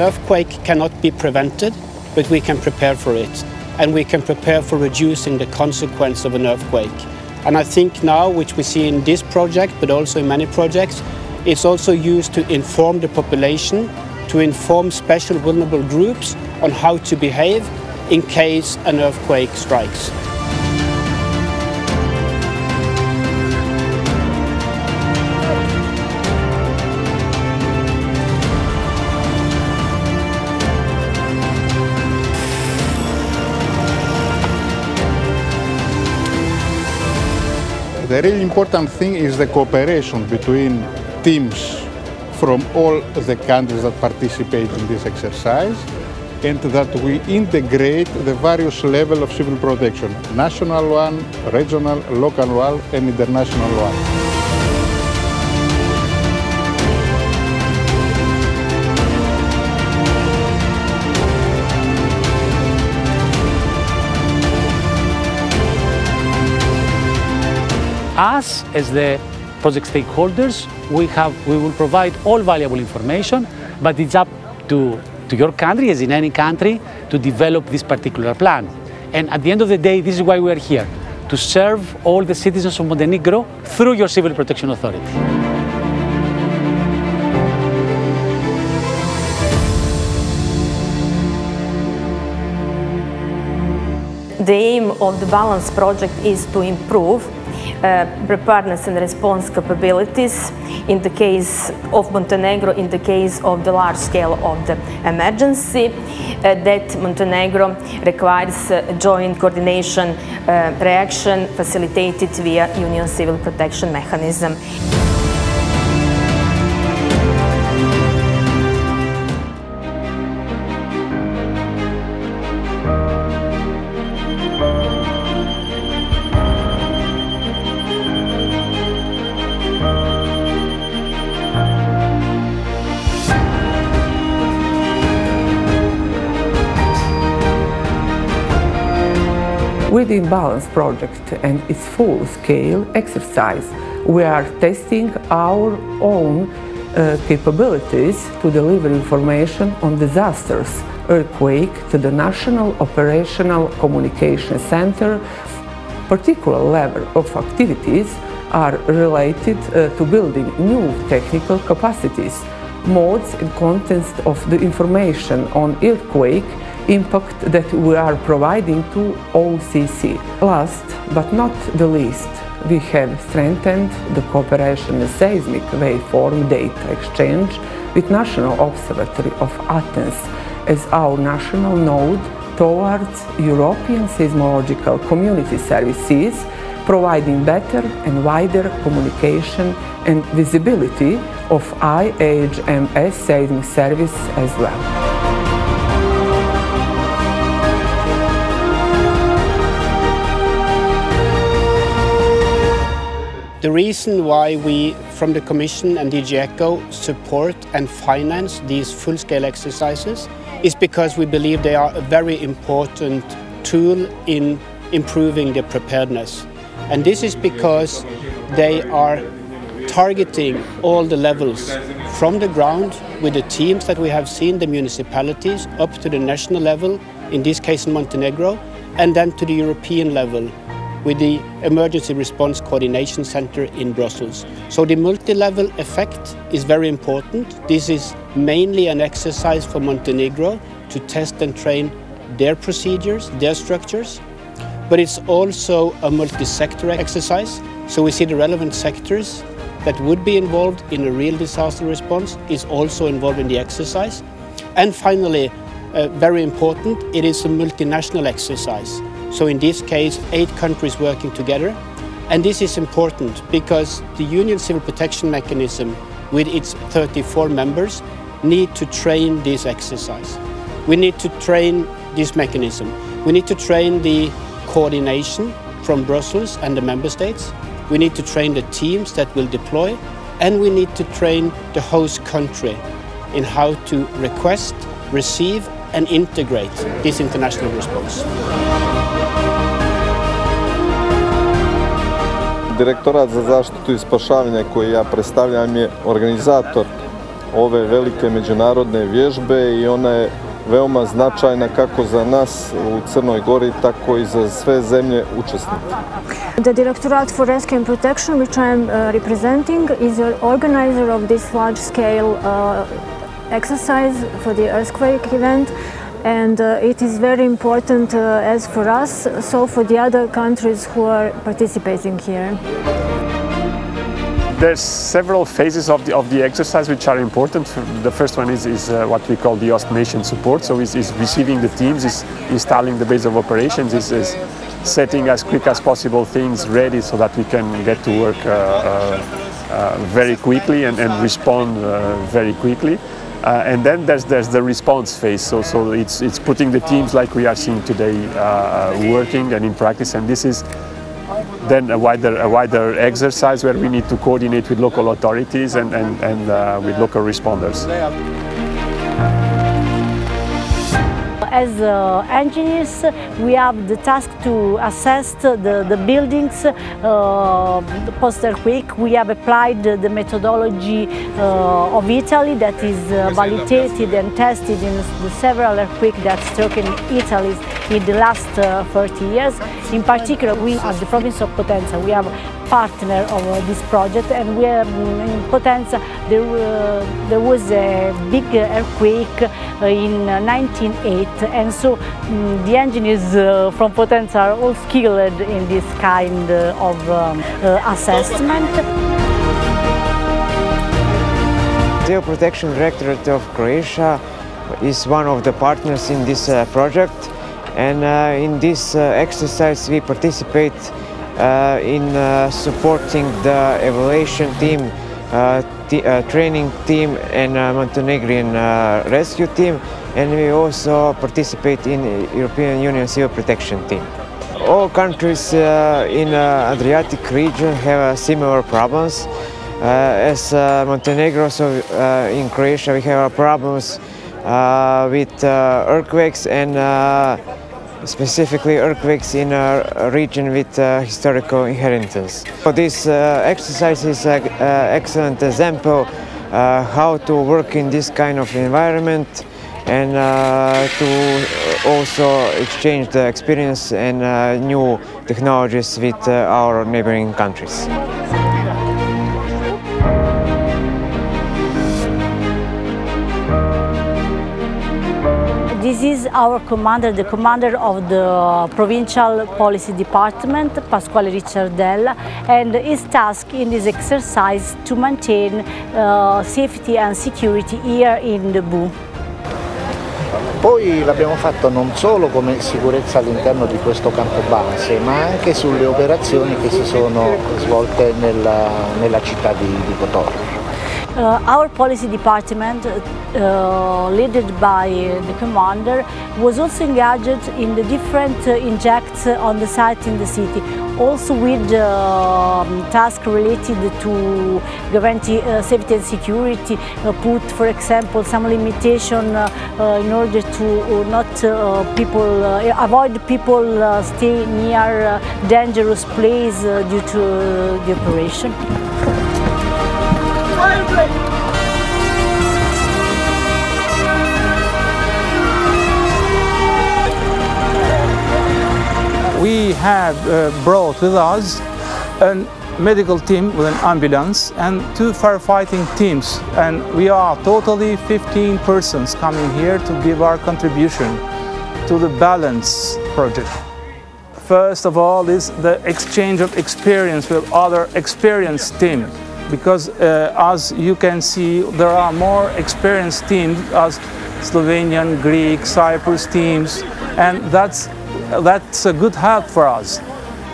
Earthquake cannot be prevented, but we can prepare for it. And we can prepare for reducing the consequence of an earthquake. And I think now, which we see in this project, but also in many projects, it's also used to inform the population, to inform special vulnerable groups on how to behave in case an earthquake strikes. The really important thing is the cooperation between teams from all the countries that participate in this exercise and that we integrate the various levels of civil protection, national one, regional, local one and international one. Us as the project stakeholders, we, have, we will provide all valuable information, but it's up to, to your country, as in any country, to develop this particular plan. And at the end of the day, this is why we are here, to serve all the citizens of Montenegro through your Civil Protection Authority. The aim of the Balance project is to improve preparedness and response capabilities in the case of Montenegro, in the case of the large scale of the emergency, uh, that Montenegro requires uh, joint coordination uh, reaction facilitated via Union Civil Protection Mechanism. With the Balance project and its full-scale exercise, we are testing our own uh, capabilities to deliver information on disasters, earthquake to the National Operational Communication Center. Particular level of activities are related uh, to building new technical capacities, modes and contents of the information on earthquake impact that we are providing to OCC. Last but not the least, we have strengthened the cooperation in seismic waveform data exchange with National Observatory of Athens as our national node towards European seismological community services, providing better and wider communication and visibility of IHMS seismic service as well. The reason why we, from the Commission and DG ECHO, support and finance these full-scale exercises is because we believe they are a very important tool in improving the preparedness. And this is because they are targeting all the levels from the ground with the teams that we have seen, the municipalities, up to the national level, in this case in Montenegro, and then to the European level with the Emergency Response Coordination Center in Brussels. So the multi-level effect is very important. This is mainly an exercise for Montenegro to test and train their procedures, their structures, but it's also a multi-sector exercise. So we see the relevant sectors that would be involved in a real disaster response is also involved in the exercise. And finally, uh, very important, it is a multinational exercise. So in this case, eight countries working together. And this is important because the Union Civil Protection Mechanism with its 34 members need to train this exercise. We need to train this mechanism. We need to train the coordination from Brussels and the member states. We need to train the teams that will deploy and we need to train the host country in how to request, receive and integrate this international response. Direktorat za zaštitu i spašavanje koji ja predstavljam je organizator ove velike međunarodne vježbe i ona je veoma značajna kako za nas u Crnoj Gori, tako i za sve zemlje učesnike. The Directorate for Rescue and Protection, which I am uh, representing, is the organizer of this large-scale uh, exercise for the earthquake event and uh, it is very important uh, as for us, so for the other countries who are participating here. There's several phases of the, of the exercise which are important. The first one is, is uh, what we call the host nation support, so is, receiving the teams, is installing the base of operations, is, is setting as quick as possible things ready so that we can get to work uh, uh, uh very quickly and, and respond very quickly. Uh, and then there's, there's the response phase. So, so it's, it's putting the teams like we are seeing today uh, working and in practice. And this is then a wider, a wider exercise where we need to coordinate with local authorities and, and, and uh, with local responders. As uh, engineers, we have the task to assess the, the buildings uh, post-earthquake. We have applied the methodology uh, of Italy that is uh, validated and tested in the several earthquakes that struck in Italy in the last uh, 30 years. In particular, we at the province of Potenza, we have partner of uh, this project and we are mm, in Potenza there, uh, there was a big earthquake uh, in 1908 and so um, the engineers uh, from Potenza are all skilled in this kind of um, assessment. Civil Protection Directorate of Croatia is one of the partners in this uh, project and uh, in this uh, exercise we participate uh, in uh, supporting the evaluation team, uh, training team and Montenegrin rescue team and we also participate in European Union Civil Protection Team. All countries uh, in uh, Adriatic region have uh, similar problems. as Montenegro, so in Croatia we have problems with earthquakes and specifically earthquakes in a region with uh, historical inheritance. So this uh, exercise is an excellent example uh, how to work in this kind of environment and uh, to also exchange the experience and uh, new technologies with uh, our neighboring countries. This is our commander, the commander of the Provincial Policy Department, Pasquale Ricciardella, and his task in this exercise to maintain uh, safety and security here in the BU. Poi l'abbiamo fatto non solo come sicurezza all'interno di questo campo base, ma anche sulle operazioni che si sono svolte nella, nella città di, di Kotor. Uh, our policy department, uh, led by the commander, was also engaged in the different uh, injects on the site in the city, also with uh, tasks related to guarantee uh, safety and security, uh, put, for example, some limitation in order to not people avoid people stay near dangerous place due to the operation. Have uh, brought with us a medical team with an ambulance and two firefighting teams and we are totally 15 persons coming here to give our contribution to the balance project. First of all is the exchange of experience with other experienced teams because uh, as you can see there are more experienced teams as Slovenian, Greek, Cyprus teams and that's, that's a good help for us.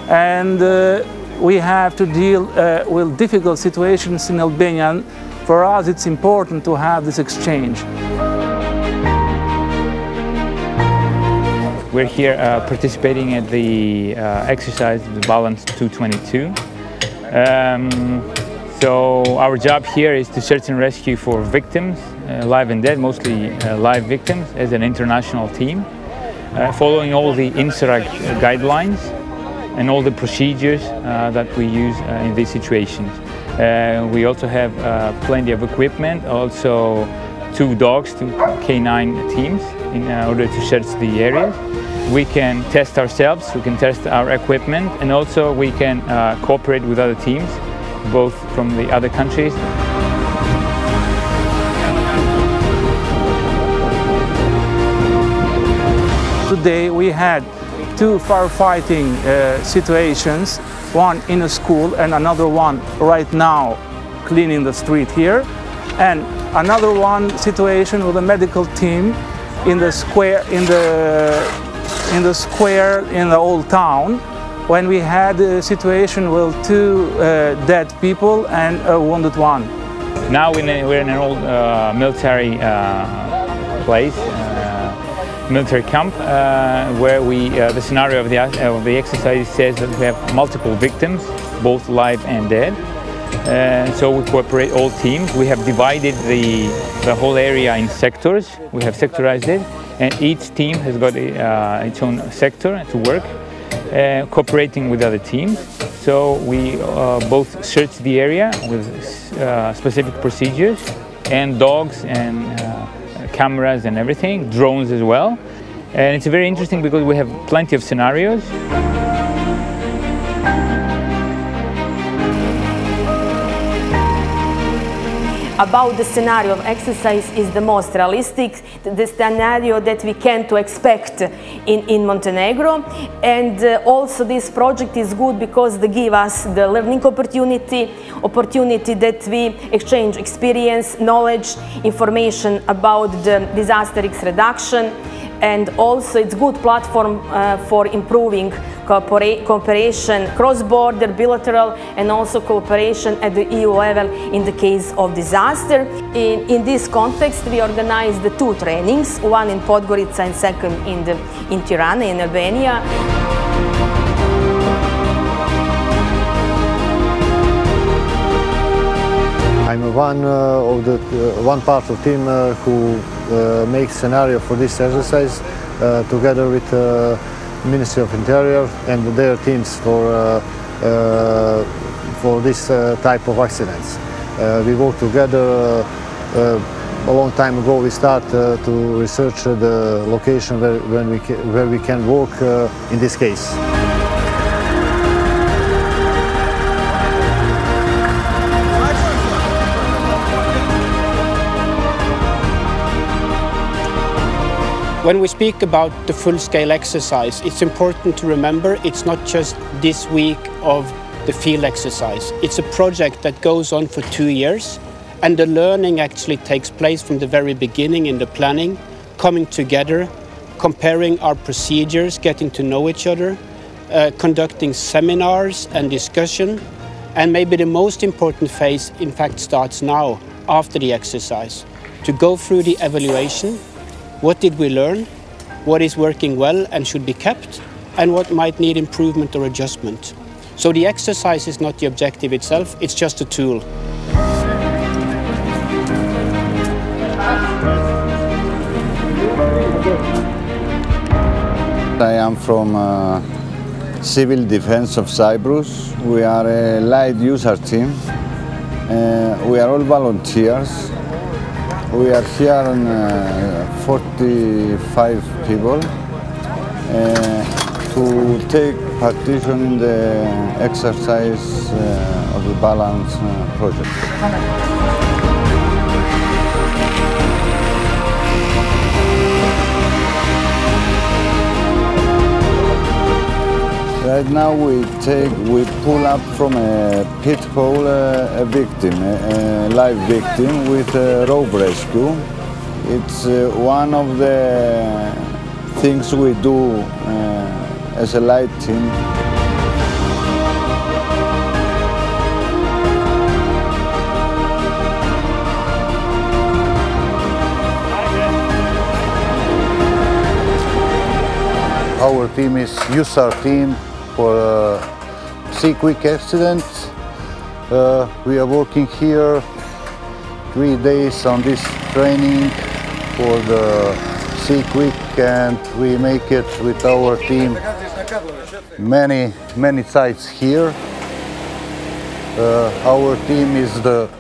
And uh, we have to deal uh, with difficult situations in Albania. For us it's important to have this exchange. We're here uh, participating at the uh, exercise, the Balance 222. Um, so our job here is to search and rescue for victims, uh, live and dead, mostly uh, live victims, as an international team, following all the INSARAG guidelines and all the procedures uh, that we use uh, in these situations. Uh, we also have uh, plenty of equipment, also two dogs, two canine teams in order to search the areas. We can test ourselves, we can test our equipment, and also we can uh, cooperate with other teams, both from the other countries. Today we had two firefighting uh, situations, one in a school and another one right now cleaning the street here, and another one situation with a medical team in the square in the in the square in the old town when we had a situation with two uh, dead people and a wounded one. Now we're in an old uh, military uh, place, uh, military camp, uh, where we uh, the scenario of the of the exercise says that we have multiple victims, both live and dead. Uh, so we cooperate all teams. We have divided the, the whole area in sectors. We have sectorized it, and each team has got uh, its own sector to work, uh, cooperating with other teams. So we uh, both search the area with uh, specific procedures, and dogs and uh, cameras and everything, drones as well. And it's very interesting because we have plenty of scenarios. About the scenario of exercise is the most realistic, the scenario that we can to expect in, in Montenegro. And uh, also this project is good because they give us the learning opportunity, opportunity that we exchange experience, knowledge, information about the disaster risk reduction, and also it's good platform uh, for improving cooperation cross-border, bilateral and also cooperation at the EU level in the case of disaster. In, in this context we organized the two trainings, one in Podgorica and second in, the, in Tirana in Albania. I'm one uh, of the uh, one part of team uh, who uh, makes scenario for this exercise uh, together with uh, Ministry of Interior and their teams for uh, uh, for this uh, type of accidents. we work together. a long time ago, we start to research the location where, we where we can work in this case. When we speak about the full-scale exercise, it's important to remember it's not just this week of the field exercise. It's a project that goes on for two years and the learning actually takes place from the very beginning in the planning, coming together, comparing our procedures, getting to know each other, uh, conducting seminars and discussion. And maybe the most important phase, in fact, starts now, after the exercise, to go through the evaluation, what did we learn? What is working well and should be kept? And what might need improvement or adjustment? So the exercise is not the objective itself, it's just a tool. I am from uh, Civil Defense of Cyprus. We are a light USAR team. Uh, we are all volunteers. We are here on uh, 45 people uh, to take participation in the exercise uh, of the balance uh, project. Right now we take, we pull up from a pit hole uh, a victim, a, a, live victim with a rope rescue. It's uh, one of the things we do uh, as a light team. Our team is USAR team for uh, sea quick accidents. Uh, we are working here three days on this training for the sea quick and we make it with our team many many sites here Uh, our team is the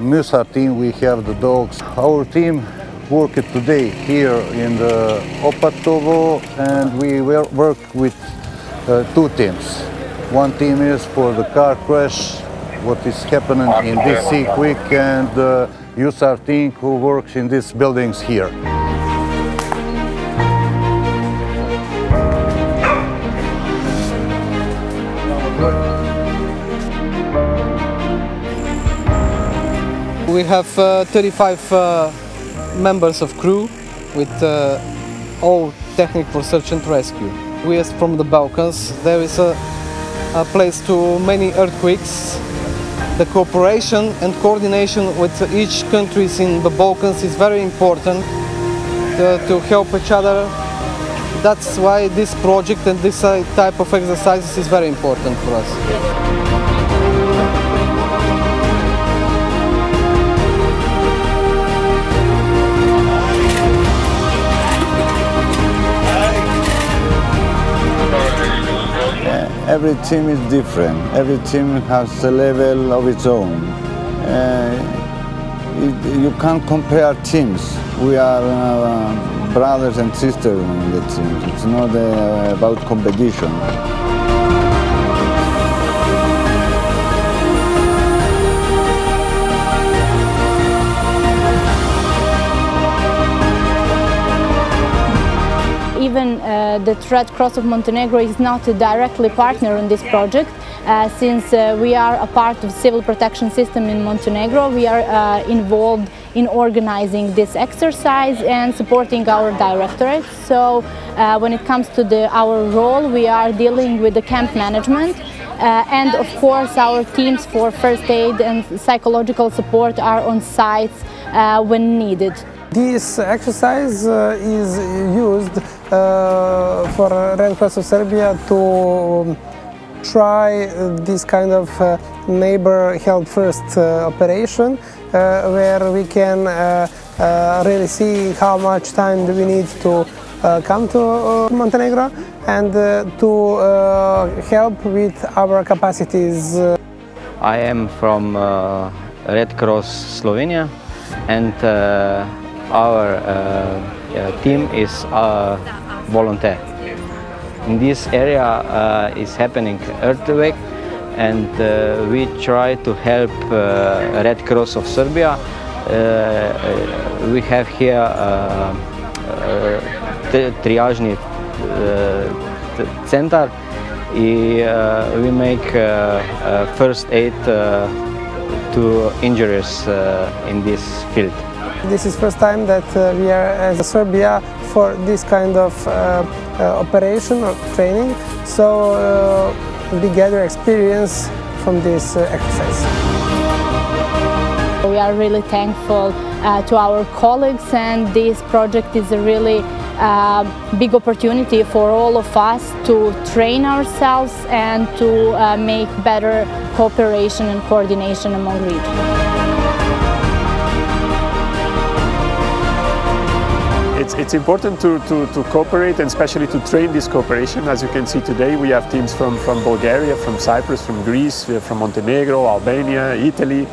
MUSAR team, we have the dogs. Our team worked today here in the Opatovo and we work with uh, two teams. One team is for the car crash, what is happening in this sea quick and the uh, USAR team who works in these buildings here. We have uh, 35 uh, members of crew with uh, all technique for search and rescue. We are from the Balkans. There is a, a place to many earthquakes. The cooperation and coordination with each countries in the Balkans is very important uh, to help each other. That's why this project and this uh, type of exercises is very important for us. Every team is different. Every team has a level of its own. Uh, you can't compare teams. We are uh, brothers and sisters in the team. It's not uh, about competition. Uh, the Red Cross of Montenegro is not a directly partner in this project. Uh, since uh, we are a part of the civil protection system in Montenegro, we are uh, involved in organizing this exercise and supporting our directorate. So uh, when it comes to the, our role, we are dealing with the camp management uh, and of course our teams for first aid and psychological support are on sites when needed. This exercise uh, is used uh, for Red Cross of Serbia to try this kind of uh, neighbor help first uh, operation uh, where we can uh, really see how much time do we need to come to Montenegro and to help with our capacities. I am from Red Cross Slovenia and our uh, uh, team is a volunteer. In this area uh, is happening earthquake and uh, we try to help uh, Red Cross of Serbia. we have here triage center i we make first aid to injuries in this field. This is first time that uh, we are as Serbia for this kind of uh, uh, operation or training, so we gather experience from this exercise. We are really thankful uh, to our colleagues and this project is a really uh, big opportunity for all of us to train ourselves and to uh, make better cooperation and coordination among regions. It's, important to, to, to, cooperate and especially to train this cooperation. As you can see today, we have teams from, from Bulgaria, from Cyprus, from Greece, from Montenegro, Albania, Italy,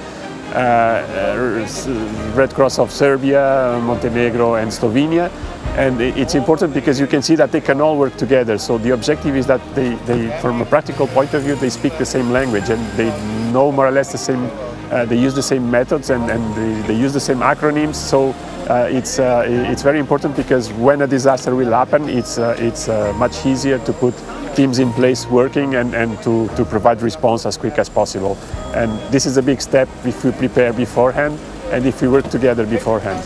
uh, uh, Red Cross of Serbia, Montenegro and Slovenia. And it's important because you can see that they can all work together. So the objective is that they, they from a practical point of view, they speak the same language and they know more or less the same, uh, they use the same methods and, and they, they use the same acronyms. So uh, it's, uh, it's very important because when a disaster will happen, it's, uh, it's uh, much easier to put teams in place working and, and to, to provide response as quick as possible. And this is a big step if we prepare beforehand and if we work together beforehand.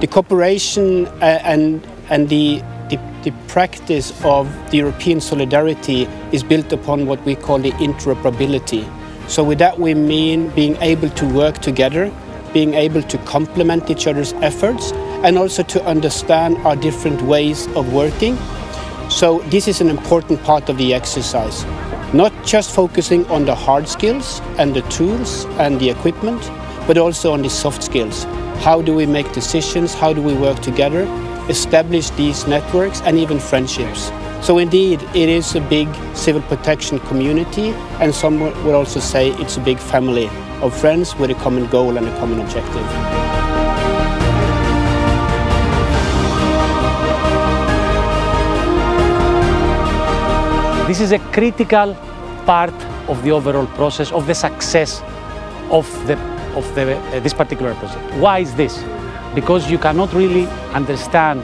The cooperation uh, and, and the, the, the practice of the European solidarity is built upon what we call the interoperability. So with that we mean being able to work together, being able to complement each other's efforts and also to understand our different ways of working. So this is an important part of the exercise. Not just focusing on the hard skills and the tools and the equipment, but also on the soft skills. How do we make decisions? How do we work together? Establish these networks and even friendships. So indeed, it is a big civil protection community, and some would also say it's a big family of friends with a common goal and a common objective. This is a critical part of the overall process of the success of, the, of the, uh, this particular project. Why is this? Because you cannot really understand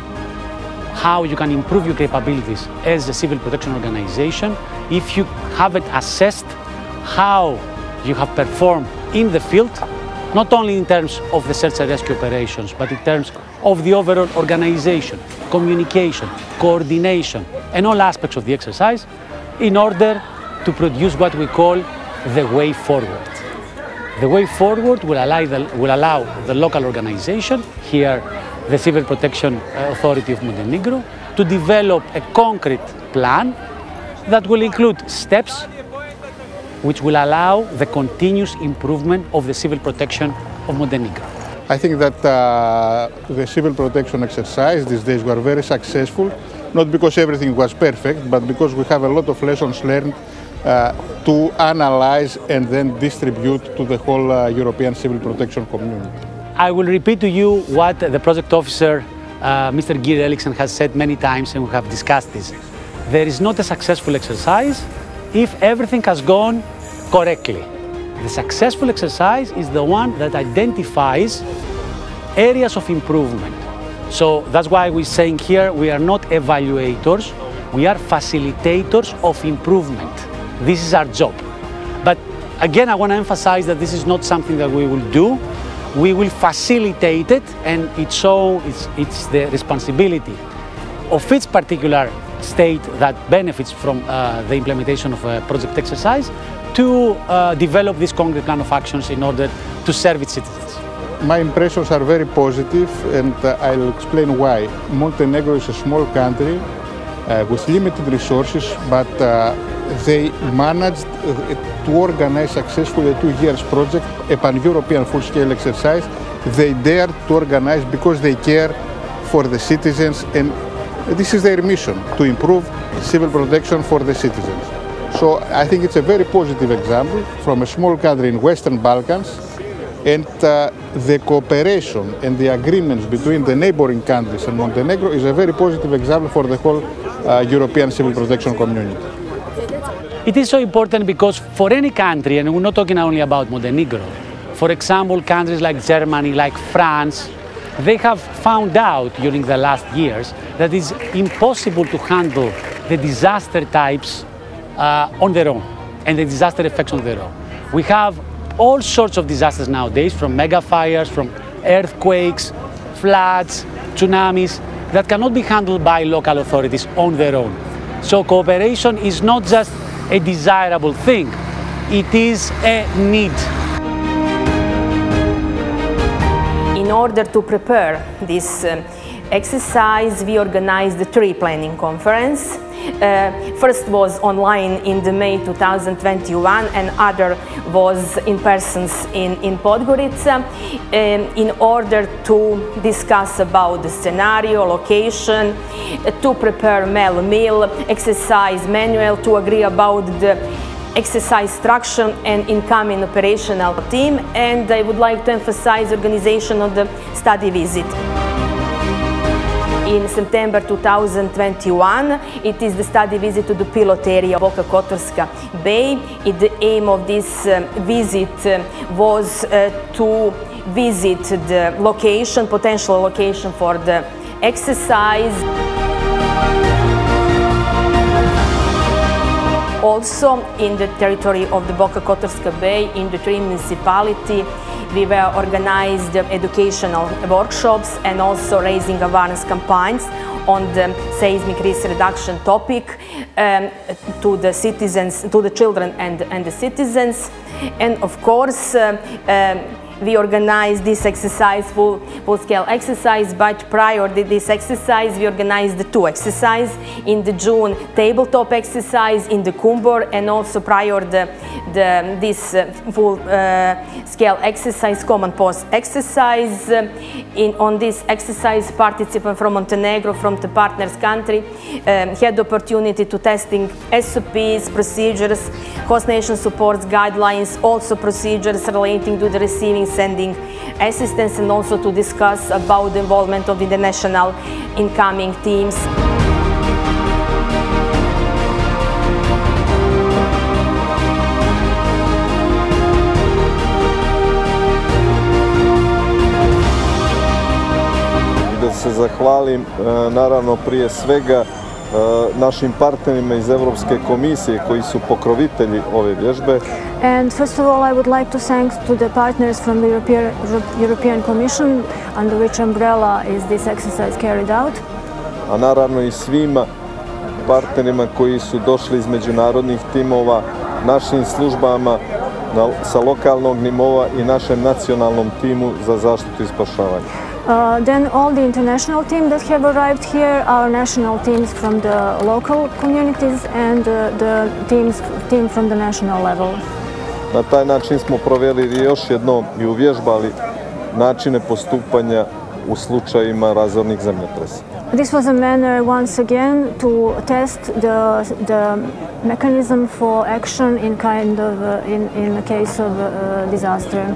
how you can improve your capabilities as a civil protection organization if you haven't assessed how you have performed in the field, not only in terms of the search and rescue operations, but in terms of the overall organization, communication, coordination, and all aspects of the exercise in order to produce what we call the way forward. The way forward will allow the, will allow the local organization, here the Civil Protection Authority of Montenegro, to develop a concrete plan that will include steps which will allow the continuous improvement of the civil protection of Montenegro. I think that uh, the civil protection exercise these days were very successful, not because everything was perfect, but because we have a lot of lessons learned to analyze and then distribute to the whole uh, European civil protection community. I will repeat to you what the project officer, uh, Mr. Geir Eriksen, has said many times, and we have discussed this. There is not a successful exercise if everything has gone correctly. The successful exercise is the one that identifies areas of improvement. So that's why we're saying here we are not evaluators, we are facilitators of improvement. This is our job. But again, I want to emphasize that this is not something that we will do. We will facilitate it, and it's so it's, it's the responsibility of each particular state that benefits from uh, the implementation of a project exercise to uh, develop this concrete plan of actions in order to serve its citizens. My impressions are very positive and uh, I'll explain why. Montenegro is a small country with limited resources but uh, they managed uh, to organize successfully a two years project, a pan-European full-scale exercise. They dared to organize because they care for the citizens and this is their mission, to improve civil protection for the citizens. So I think it's a very positive example from a small country in Western Balkans and uh, the cooperation and the agreements between the neighboring countries and Montenegro is a very positive example for the whole uh, European civil protection community. It is so important because for any country, and we're not talking only about Montenegro, for example, countries like Germany, like France, they have found out during the last years that it's impossible to handle the disaster types uh, on their own and the disaster effects on their own. We have all sorts of disasters nowadays, from mega fires, from earthquakes, floods, tsunamis, that cannot be handled by local authorities on their own. So cooperation is not just a desirable thing, it is a need. In order to prepare this um, exercise, we organized the tree planning conference. Uh, first was online in the May 2021 and other was in persons in, in Podgorica um, in order to discuss about the scenario, location, uh, to prepare MEL meal, exercise manual, to agree about the exercise structure and incoming operational team and I would like to emphasize organization of the study visit. In September 2021, it is the study visit to the pilot area of Boka Kotorska Bay. The aim of this um, visit um, was uh, to visit the location, potential location for the exercise. Also in the territory of the Boka Kotorska Bay, in the Trim municipality, we were organized educational workshops and also raising awareness campaigns on the seismic risk reduction topic um, to the citizens, to the children and, and the citizens. And of course, uh, um, we organized this exercise, full, full scale exercise, but prior to this exercise, we organized the two exercises in the June tabletop exercise in the Kumbor and also prior the, the this uh, full uh, scale exercise, command post exercise. Uh, in, on this exercise, participants from Montenegro, from the partners country, um, had the opportunity to testing SOPs, procedures, host nation supports, guidelines, also procedures relating to the receiving, sending assistance and also to discuss about the involvement of international incoming teams. da se zahvalim e, naravno prije svega našim partnerima iz Europske komisije koji su pokrovitelji ove vježbe. And first of all, I would like to thank to the partners from the European, European Commission under which umbrella is this exercise carried out. A naravno i svima partnerima koji su došli iz međunarodnih timova, našim službama sa lokalnog nivoa i našem nacionalnom timu za zaštitu i spašavanje. Uh, then all the international teams that have arrived here, are national teams from the local communities and uh, the teams team from the national level. Na taj način smo provjerili još jednom i uvježbali načine postupanja u slučajima razornih zemljotresa. This was a manner once again to test the, the mechanism for action in kind of uh, in, in a case of uh, disaster.